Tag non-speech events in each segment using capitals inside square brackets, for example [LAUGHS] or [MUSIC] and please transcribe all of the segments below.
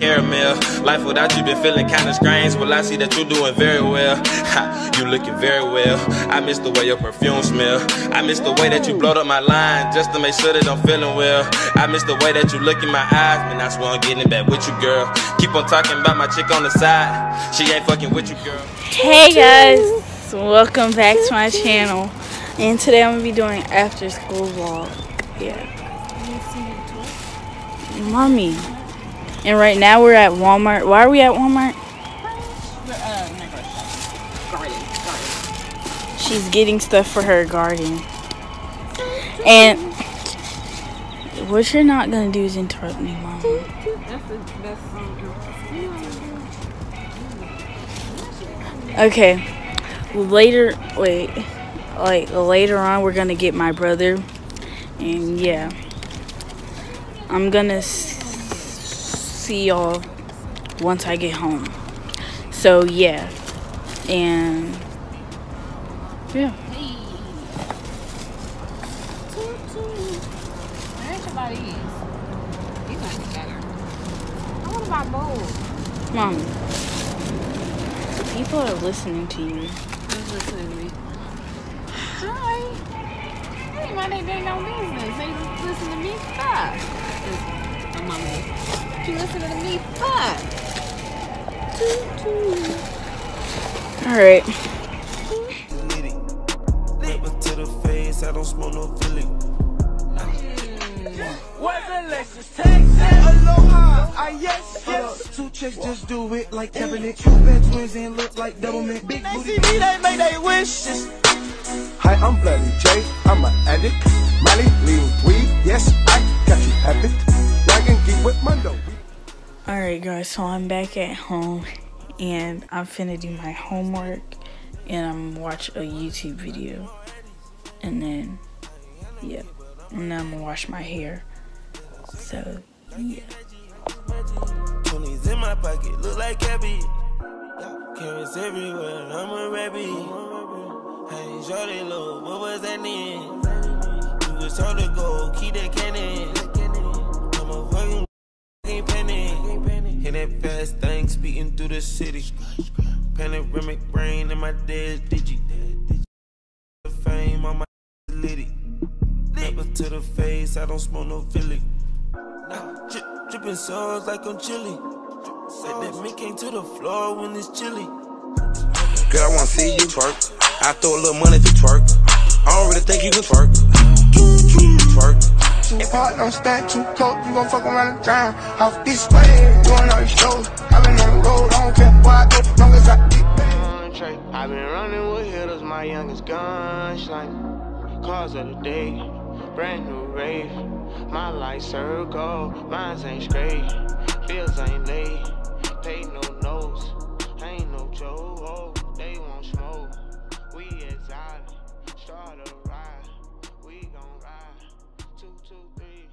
Caramel, life without you been feeling kinda strange. Well, I see that you're doing very well. [LAUGHS] Ha, you looking very well. I miss the way your perfume smell. I miss the way that you blowed up my line just to make sure that I'm feeling well. I miss the way that you look in my eyes, man. I swear I'm getting back with you, girl. Keep on talking about my chick on the side. She ain't fucking with you, girl. Hey guys, welcome back to my channel. And today I'm gonna be doing after school vlog. Yeah. Mommy. And right now we're at Walmart. Why are we at Walmart? She's getting stuff for her garden. And what you're not gonna do is interrupt me, Mom. Okay. Later, wait. Like later on, we're gonna get my brother, and yeah, I'm gonna see y'all once I get home. So yeah, and yeah. Both. Mom, people are listening to you. Who's listening to me? Hi. Ain't my they ain't no business. They listen to me. Fuck. I'm. You listening to me? Fuck. All right. The I don't smoke no Philly. Aloha, I yes, yes. Two chicks just do it like bad twins look like double. Big they see me, they make wishes. Hi, I'm Bloody J. I'm an addict. Lean weed. Yes, I got you with. All right, guys. So I'm back at home, and I'm finna do my homework, and I'm watch a YouTube video, and then yeah, and then I'm gonna wash my hair. So yeah. 20s in my pocket, look like cabbage. Carrots everywhere, I'm a rabbit. Hey, shorty, look, what was that name? You was told to go, keep that cannon. Thing, through the city. Panoramic brain in my dead digit. The fame on my litty. Never to the face, I don't smoke no Philly. Drip, dripping sauce like I'm chilly. Said that mink came to the floor when it's chilly. Girl, I wanna see you twerk. I throw a little money to twerk. I don't really think you can twerk. Twerk. Too hot, don't stand too close. You gon' fuck around and drown. Off this way, doing all these shows. On the road, I don't care where I go, long as I paid. Trey. I've been running with hitters, my youngest gunshine. Cause of the day, brand new rave. My light circle, mines ain't straight. Bills ain't late, pay no nose. Ain't no joke, oh, they won't smoke. We exotic, start a ride. We gon' ride. Two, two, three,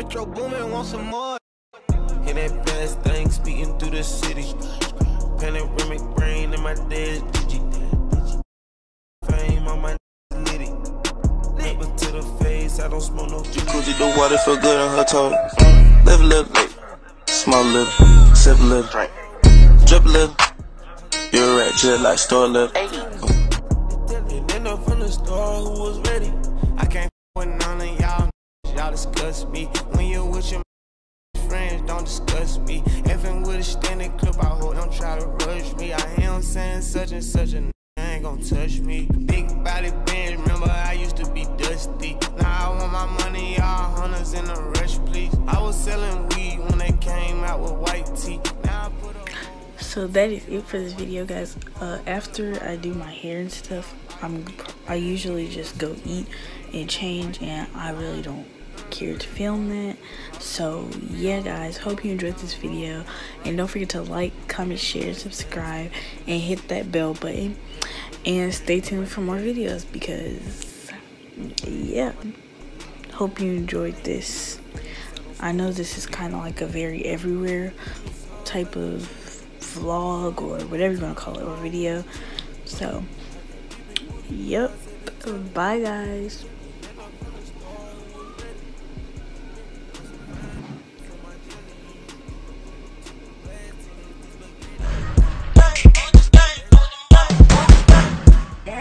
Metro Boomin want some more. Hit that fast thing, speeding through the city. Panoramic brain in my dead digit. Fame on my litty. Never to the face, I don't smoke no Jacuzzi, the water feel good on her toe. Live a little, lick. Smoke a little, sip a little, drink. Drip a little. You're a rat, just like store a little. Discuss me when you with your friends. Don't discuss me. Effing with a standing clip, I hope don't try to rush me. I am saying such and such a n- ain't gon' touch me. Big body bench, remember I used to be dusty. Now I want my money, y'all hunters in a rush, please. I was selling weed when they came out with white tea. So that is it for this video, guys. Uh, after I do my hair and stuff, I'm I usually just go eat and change, and I really don't care to film that. So yeah guys, hope you enjoyed this video. And don't forget to like, comment, share, subscribe, and hit that bell button. And stay tuned for more videos because yeah. Hope you enjoyed this. I know this is kind of like a very everywhere type of vlog or whatever you want to call it or video. So, yep. Bye, guys.